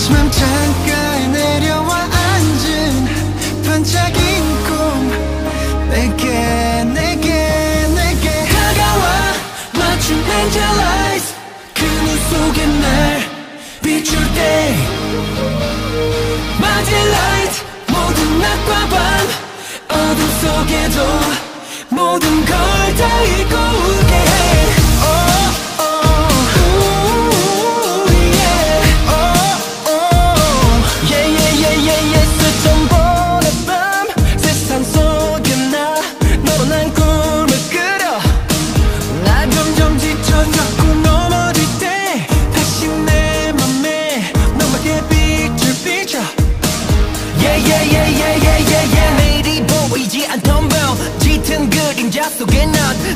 마지막 잠깐 내려와 앉은 반짝이 내게 내게 내게 다가와. 마침 angel eyes. 그눈 속에 날 비출 때. 마지 light 모든 낮과 밤. 어둠 속에도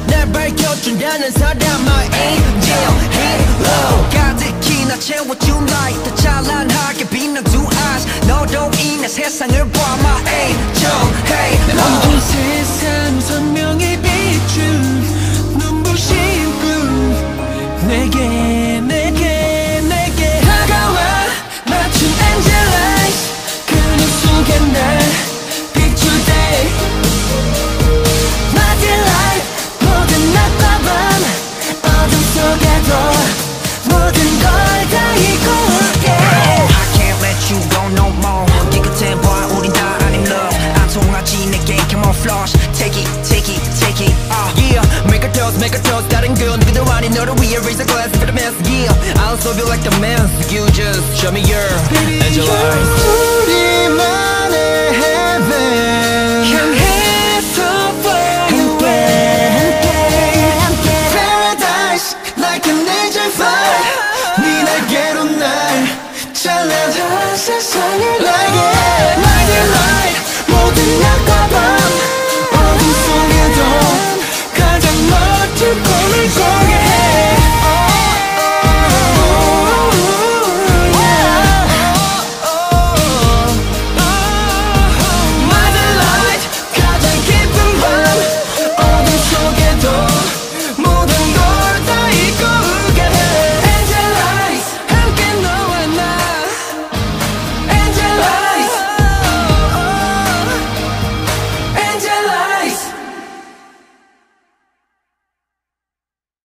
날 밝혀준다는 사람 My angel halo 가득히 나 채워준 light 더 찬란하게 빛난 두 eyes 너로 인해 세상을 봐 My angel halo 모든 세상 선 raise a glass for the mess again I also feel like the mess. You just show me your Baby, angel 우리만의 heaven 향해서 fly away Paradise like an angel fly 네 날개로 날 잘라줘 세상을 Like it, like it, like 모든 약과